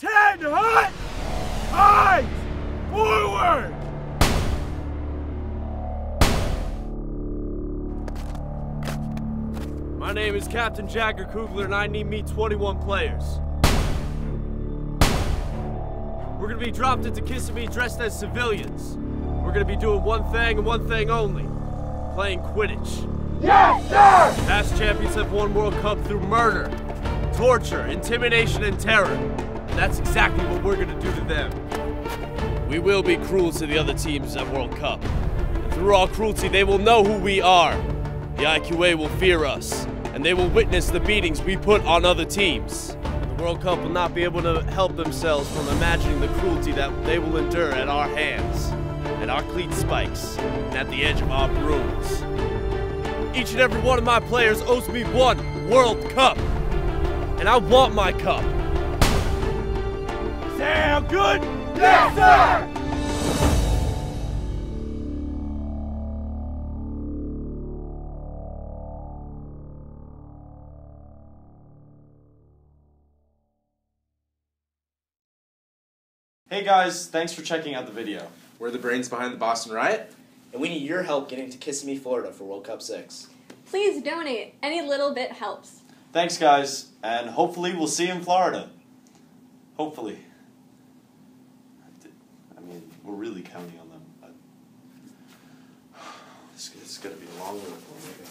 Ten hut! Eyes! Forward! My name is Captain Jagger Kugler, and I need me 21 players. We're gonna be dropped into Kissimmee dressed as civilians. We're gonna be doing one thing and one thing only playing Quidditch. Yes, sir! Past champions have won World Cup through murder, torture, intimidation, and terror. That's exactly what we're gonna do to them. We will be cruel to the other teams at World Cup. And through our cruelty, they will know who we are. The IQA will fear us, and they will witness the beatings we put on other teams. And the World Cup will not be able to help themselves from imagining the cruelty that they will endure at our hands, at our cleat spikes, and at the edge of our brooms. Each and every one of my players owes me one World Cup. And I want my cup. Sound good? Yes, sir! Hey guys, thanks for checking out the video. We're the brains behind the Boston Riot. And we need your help getting to Kissimmee, Florida for World Cup 6. Please donate. Any little bit helps. Thanks guys, and hopefully we'll see you in Florida. Hopefully. We're really counting on them. But... This is gonna be a long me.